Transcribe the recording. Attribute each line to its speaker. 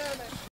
Speaker 1: damn it.